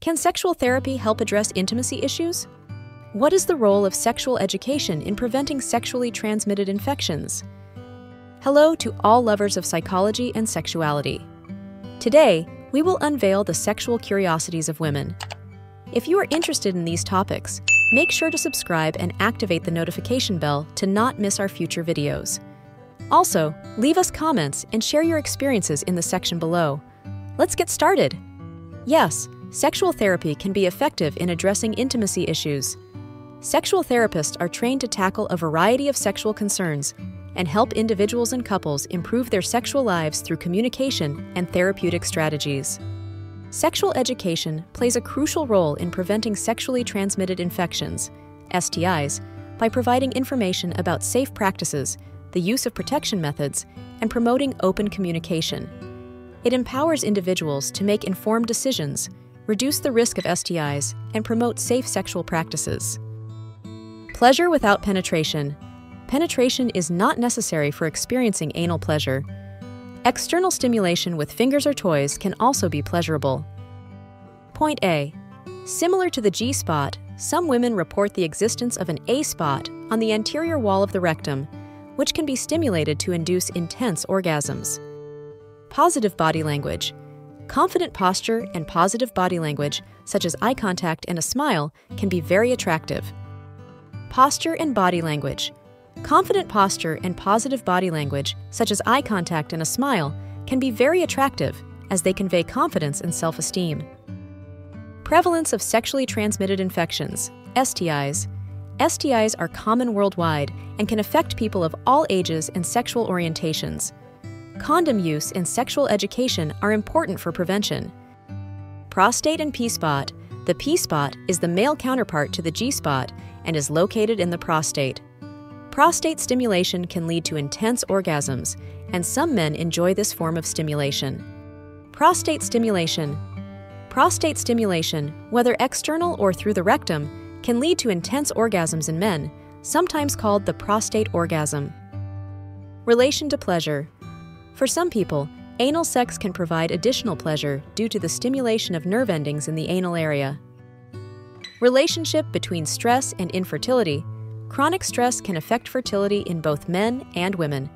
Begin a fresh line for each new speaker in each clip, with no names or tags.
Can sexual therapy help address intimacy issues? What is the role of sexual education in preventing sexually transmitted infections? Hello to all lovers of psychology and sexuality. Today, we will unveil the sexual curiosities of women. If you are interested in these topics, make sure to subscribe and activate the notification bell to not miss our future videos. Also, leave us comments and share your experiences in the section below. Let's get started. Yes, Sexual therapy can be effective in addressing intimacy issues. Sexual therapists are trained to tackle a variety of sexual concerns and help individuals and couples improve their sexual lives through communication and therapeutic strategies. Sexual education plays a crucial role in preventing sexually transmitted infections, STIs, by providing information about safe practices, the use of protection methods, and promoting open communication. It empowers individuals to make informed decisions reduce the risk of STIs, and promote safe sexual practices. Pleasure without penetration. Penetration is not necessary for experiencing anal pleasure. External stimulation with fingers or toys can also be pleasurable. Point A. Similar to the G spot, some women report the existence of an A spot on the anterior wall of the rectum, which can be stimulated to induce intense orgasms. Positive body language. Confident posture and positive body language, such as eye contact and a smile, can be very attractive. Posture and body language. Confident posture and positive body language, such as eye contact and a smile, can be very attractive as they convey confidence and self esteem. Prevalence of sexually transmitted infections, STIs. STIs are common worldwide and can affect people of all ages and sexual orientations. Condom use and sexual education are important for prevention. Prostate and P-spot. The P-spot is the male counterpart to the G-spot and is located in the prostate. Prostate stimulation can lead to intense orgasms, and some men enjoy this form of stimulation. Prostate stimulation. Prostate stimulation, whether external or through the rectum, can lead to intense orgasms in men, sometimes called the prostate orgasm. Relation to pleasure. For some people, anal sex can provide additional pleasure due to the stimulation of nerve endings in the anal area. Relationship between stress and infertility. Chronic stress can affect fertility in both men and women.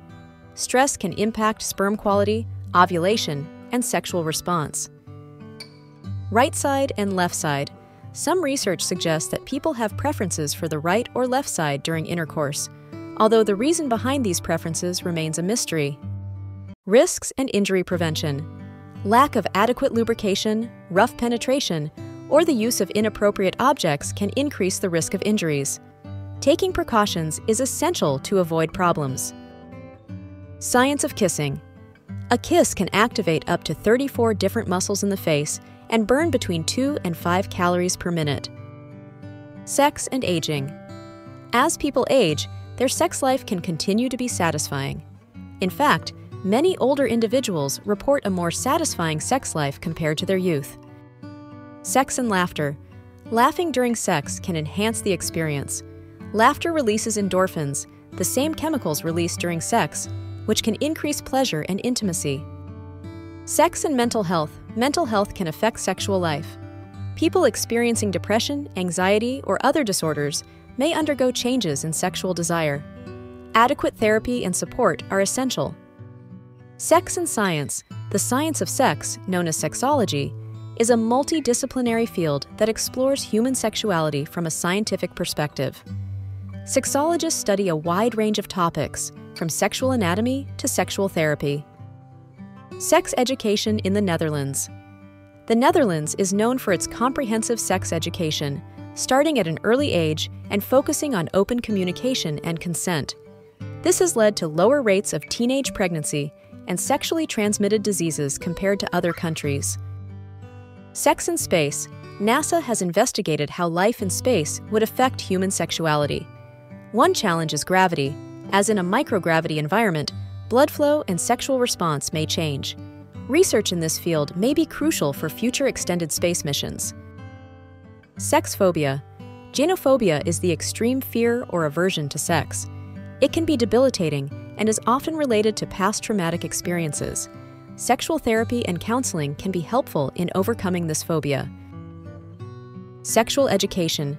Stress can impact sperm quality, ovulation, and sexual response. Right side and left side. Some research suggests that people have preferences for the right or left side during intercourse, although the reason behind these preferences remains a mystery. Risks and injury prevention. Lack of adequate lubrication, rough penetration, or the use of inappropriate objects can increase the risk of injuries. Taking precautions is essential to avoid problems. Science of kissing. A kiss can activate up to 34 different muscles in the face and burn between 2 and 5 calories per minute. Sex and aging. As people age, their sex life can continue to be satisfying. In fact, many older individuals report a more satisfying sex life compared to their youth. Sex and laughter. Laughing during sex can enhance the experience. Laughter releases endorphins, the same chemicals released during sex, which can increase pleasure and intimacy. Sex and mental health. Mental health can affect sexual life. People experiencing depression, anxiety, or other disorders may undergo changes in sexual desire. Adequate therapy and support are essential. Sex and Science, the science of sex, known as sexology, is a multidisciplinary field that explores human sexuality from a scientific perspective. Sexologists study a wide range of topics, from sexual anatomy to sexual therapy. Sex education in the Netherlands. The Netherlands is known for its comprehensive sex education, starting at an early age and focusing on open communication and consent. This has led to lower rates of teenage pregnancy and sexually transmitted diseases compared to other countries. Sex in Space NASA has investigated how life in space would affect human sexuality. One challenge is gravity, as in a microgravity environment, blood flow and sexual response may change. Research in this field may be crucial for future extended space missions. Sex phobia. Genophobia is the extreme fear or aversion to sex. It can be debilitating and is often related to past traumatic experiences. Sexual therapy and counseling can be helpful in overcoming this phobia. Sexual education.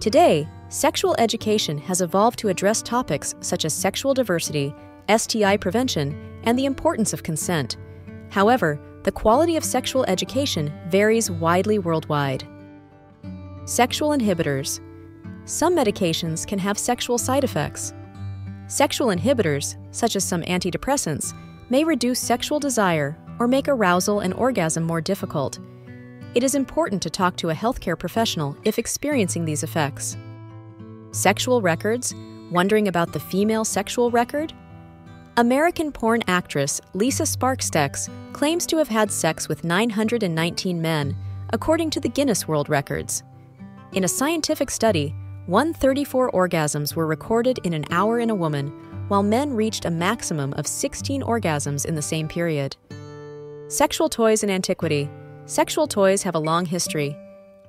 Today, sexual education has evolved to address topics such as sexual diversity, STI prevention, and the importance of consent. However, the quality of sexual education varies widely worldwide. Sexual inhibitors. Some medications can have sexual side effects. Sexual inhibitors, such as some antidepressants, may reduce sexual desire or make arousal and orgasm more difficult. It is important to talk to a healthcare professional if experiencing these effects. Sexual records? Wondering about the female sexual record? American porn actress Lisa Sparkstex claims to have had sex with 919 men, according to the Guinness World Records. In a scientific study, 134 orgasms were recorded in an hour in a woman, while men reached a maximum of 16 orgasms in the same period. Sexual toys in antiquity. Sexual toys have a long history.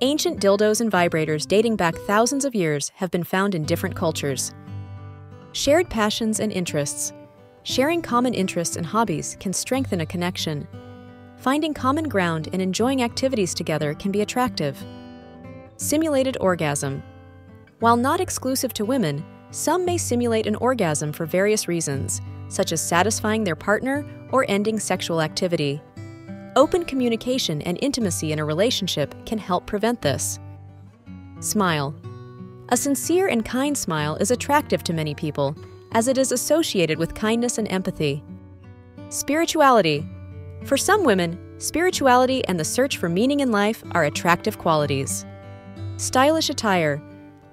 Ancient dildos and vibrators dating back thousands of years have been found in different cultures. Shared passions and interests. Sharing common interests and hobbies can strengthen a connection. Finding common ground and enjoying activities together can be attractive. Simulated orgasm. While not exclusive to women, some may simulate an orgasm for various reasons, such as satisfying their partner or ending sexual activity. Open communication and intimacy in a relationship can help prevent this. Smile. A sincere and kind smile is attractive to many people as it is associated with kindness and empathy. Spirituality. For some women, spirituality and the search for meaning in life are attractive qualities. Stylish attire.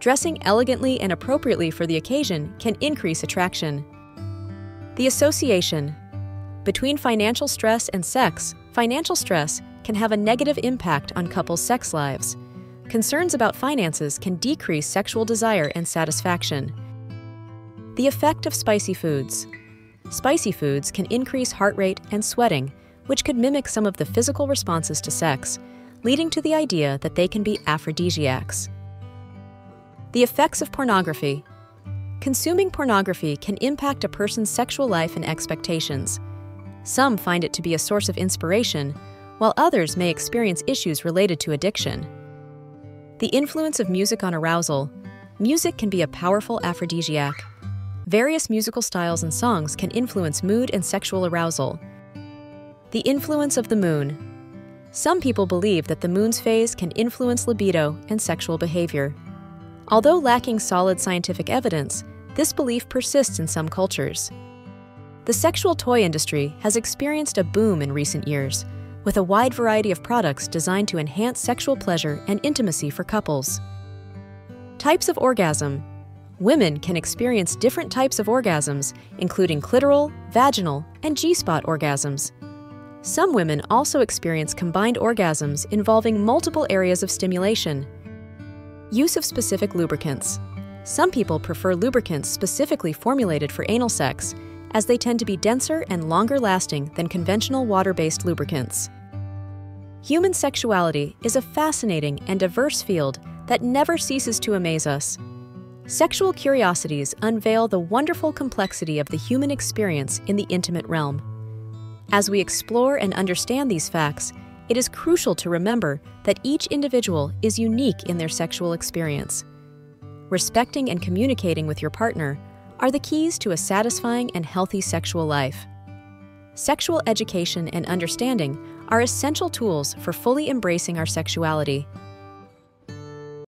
Dressing elegantly and appropriately for the occasion can increase attraction. The association. Between financial stress and sex, financial stress can have a negative impact on couples' sex lives. Concerns about finances can decrease sexual desire and satisfaction. The effect of spicy foods. Spicy foods can increase heart rate and sweating, which could mimic some of the physical responses to sex, leading to the idea that they can be aphrodisiacs. The effects of pornography. Consuming pornography can impact a person's sexual life and expectations. Some find it to be a source of inspiration, while others may experience issues related to addiction. The influence of music on arousal. Music can be a powerful aphrodisiac. Various musical styles and songs can influence mood and sexual arousal. The influence of the moon. Some people believe that the moon's phase can influence libido and sexual behavior. Although lacking solid scientific evidence, this belief persists in some cultures. The sexual toy industry has experienced a boom in recent years, with a wide variety of products designed to enhance sexual pleasure and intimacy for couples. Types of orgasm Women can experience different types of orgasms, including clitoral, vaginal, and G spot orgasms. Some women also experience combined orgasms involving multiple areas of stimulation. Use of specific lubricants. Some people prefer lubricants specifically formulated for anal sex, as they tend to be denser and longer lasting than conventional water based lubricants. Human sexuality is a fascinating and diverse field that never ceases to amaze us. Sexual curiosities unveil the wonderful complexity of the human experience in the intimate realm. As we explore and understand these facts, it is crucial to remember that each individual is unique in their sexual experience. Respecting and communicating with your partner are the keys to a satisfying and healthy sexual life. Sexual education and understanding are essential tools for fully embracing our sexuality.